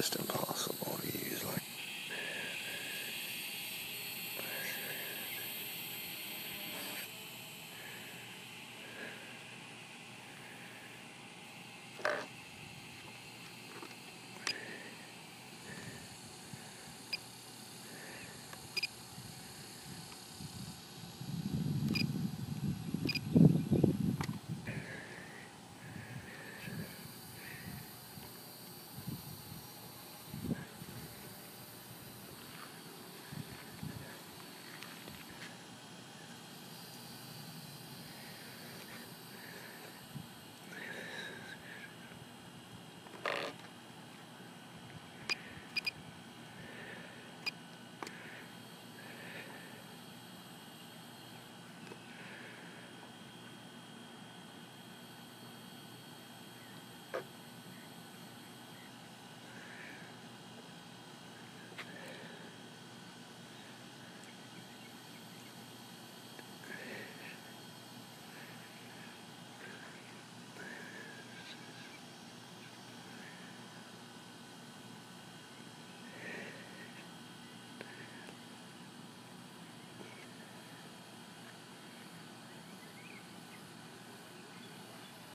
system, Paul.